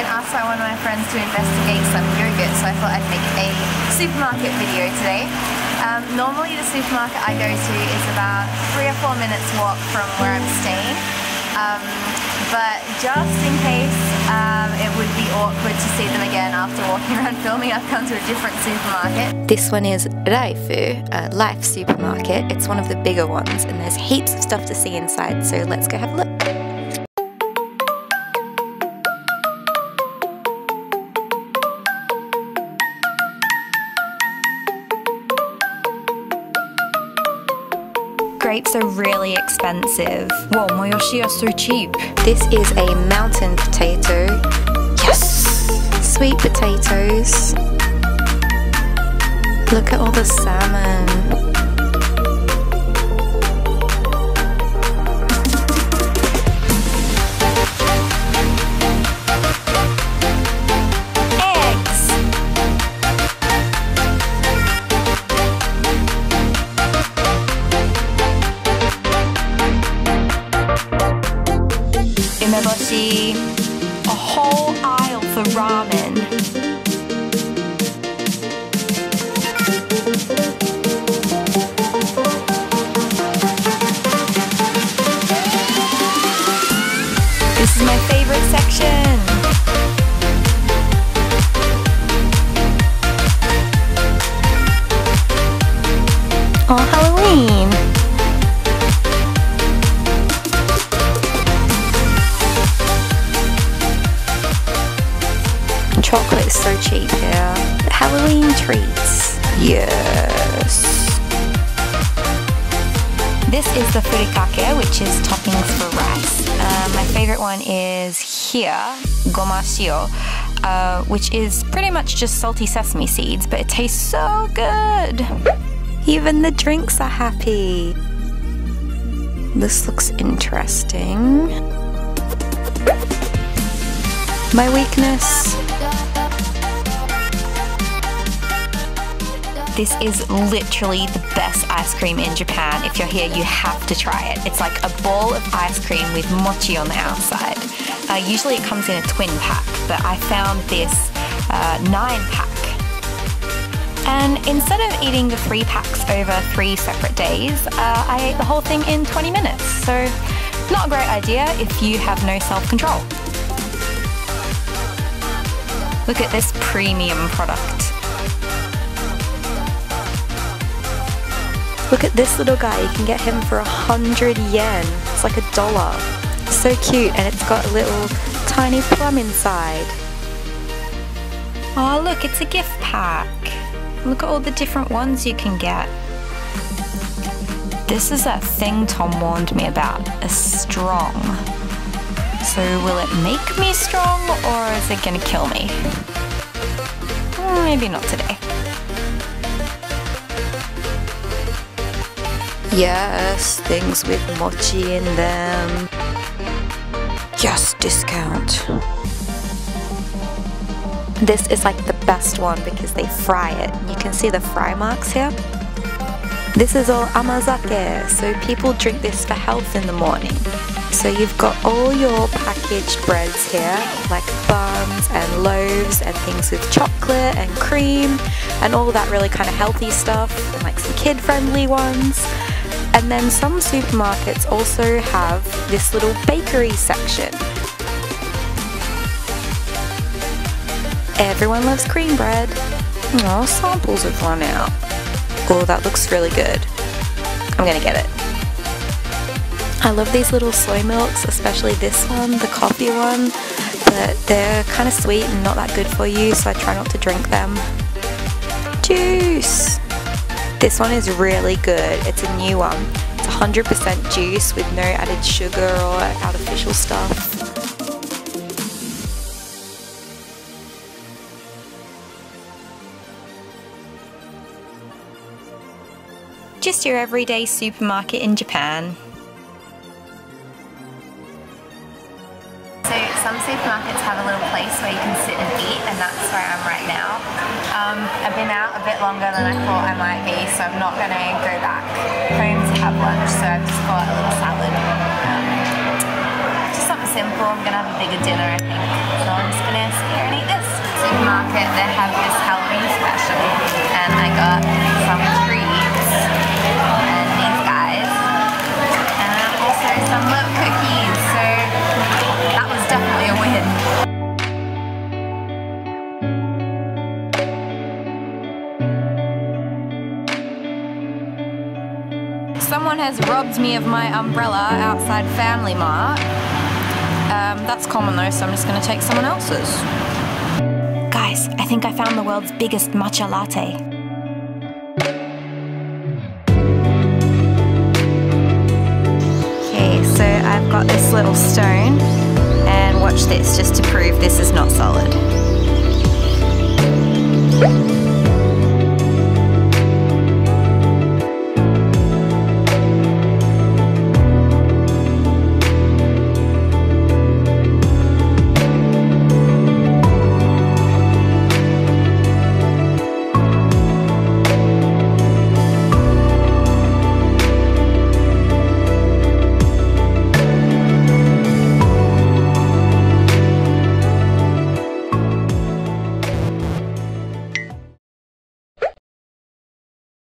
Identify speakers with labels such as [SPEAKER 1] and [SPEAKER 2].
[SPEAKER 1] Been asked by one of my friends to investigate some yogurt, so I thought I'd make a supermarket video today. Um, normally the supermarket I go to is about three or four minutes walk from where I'm staying. Um, but just in case um, it would be awkward to see them again after walking around filming, I've come to a different supermarket.
[SPEAKER 2] This one is Raifu, a Life supermarket. It's one of the bigger ones and there's heaps of stuff to see inside, so let's go have a look. Grapes are really expensive.
[SPEAKER 3] Wow, moyashi are so cheap.
[SPEAKER 2] This is a mountain potato. Yes! Sweet potatoes. Look at all the salmon. Oh, Halloween. chocolate is so cheap here. Halloween treats. Yes.
[SPEAKER 3] This is the furikake, which is toppings for rice. Uh, my favorite one is here, goma shio, uh, which is pretty much just salty sesame seeds, but it tastes so good.
[SPEAKER 2] Even the drinks are happy. This looks interesting. My weakness
[SPEAKER 3] This is literally the best ice cream in Japan. If you're here, you have to try it. It's like a ball of ice cream with mochi on the outside. Uh, usually it comes in a twin pack, but I found this uh, nine pack. And instead of eating the three packs over three separate days, uh, I ate the whole thing in 20 minutes. So, not a great idea if you have no self control. Look at this premium product.
[SPEAKER 2] Look at this little guy, you can get him for a hundred yen. It's like a dollar. So cute, and it's got a little tiny plum inside.
[SPEAKER 3] Oh look, it's a gift pack. Look at all the different ones you can get. This is that thing Tom warned me about, a strong. So will it make me strong or is it gonna kill me? Maybe not today.
[SPEAKER 2] Yes, things with mochi in them. Just discount. This is like the best one because they fry it. You can see the fry marks here. This is all amazake, so people drink this for health in the morning. So you've got all your packaged breads here, like buns and loaves and things with chocolate and cream and all that really kind of healthy stuff and like some kid-friendly ones. And then some supermarkets also have this little bakery section. Everyone loves cream bread. Oh, samples have run out. Oh, that looks really good. I'm gonna get it. I love these little soy milks, especially this one, the coffee one, but they're kind of sweet and not that good for you, so I try not to drink them. Juice! This one is really good. It's a new one. It's 100% juice with no added sugar or artificial stuff.
[SPEAKER 3] Just your everyday supermarket in Japan.
[SPEAKER 1] So some supermarkets have a little place where you can sit and eat and that's where I'm right now. Um, I've been out a bit longer than I thought I might be so I'm not going to go back home to have lunch so I've just got a little salad. Um, just something simple I'm gonna have a bigger dinner, I think. So I'm just gonna sit here and eat this. Supermarket, they have this Halloween special, and I got
[SPEAKER 2] Someone has robbed me of my umbrella outside Family Mart. Um, that's common though, so I'm just gonna take someone else's. Guys, I think I found the world's biggest matcha latte. Okay, so I've got this little stone, and watch this just to prove this is not solid.